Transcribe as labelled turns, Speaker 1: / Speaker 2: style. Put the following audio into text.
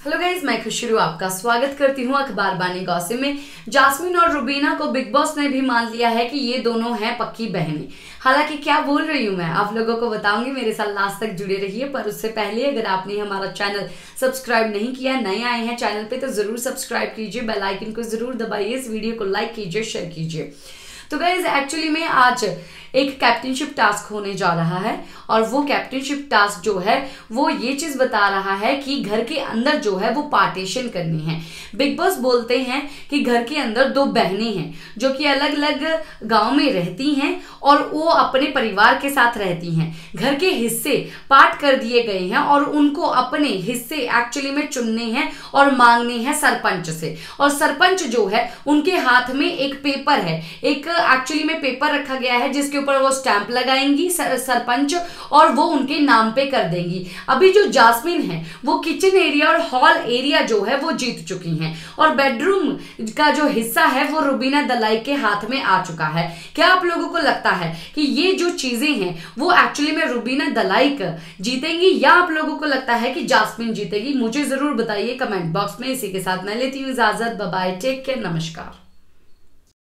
Speaker 1: Hello guys मैं खुशरू आपका स्वागत करती हूँ अखबार बानी गौसिम में। जासमिन और रुबीना को बिग बॉस ने भी मान लिया है कि ये दोनों हैं पक्की बहनें। हालाँकि क्या बोल रही हूँ मैं? आप लोगों को बताऊँगी, मेरे साथ लास्ट तक जुड़े रहिए, पर उससे पहले अगर आपने हमारा चैनल सब्सक्राइब नहीं किया, नए आए हैं चैनल पे तो ज़रूर सब्सक्राइब कीजिए, बेल आइकन को ज़रूर दबाइए, इस वीडियो को लाइक कीजिए, शेयर कीजिए। तो गाइज़ एक्चुअली में आज एक कैप्टनशिप टास्क होने जा रहा है और वो कैप्टनशिप टास्क जो है, वो ये चीज़ बता रहा है कि घर के अंदर जो है वो पार्टीशन करनी है। बिग बॉस बोलते हैं कि घर के अंदर दो बहनें हैं जो कि अलग अलग गाँव में रहती हैं और वो अपने परिवार के साथ रहती हैं। घर के हिस्से पार्ट कर दिए गए हैं और उनको अपने हिस्से एक्चुअली में चुनने हैं और मांगने हैं सरपंच से। और सरपंच जो है, उनके हाथ में एक पेपर है। एक एक्चुअली में पेपर रखा गया है जिसके ऊपर वो स्टैंप लगाएँगी सर, सरपंच और वो उनके नाम पे कर देंगी। अभी जो जासमिन है वो किचन एरिया और हॉल एरिया जो है वो जीत चुकी हैं। और बेडरूम का जो हिस्सा है वो रुबीना दलाई के हाथ में आ चुका है। क्या आप लोगों को लगता है कि ये जो चीज़ें हैं वो एक्चुअली में रुबीना दलाई जीतेंगी? या आप लोगों को लगता है कि जासमिन जीतेगी? मुझे ज़रूर बताइए कमेंट बॉक्स में। इसी के साथ मैं लेती हूँ इजाज़त। बाय टेक केयर नमस्कार।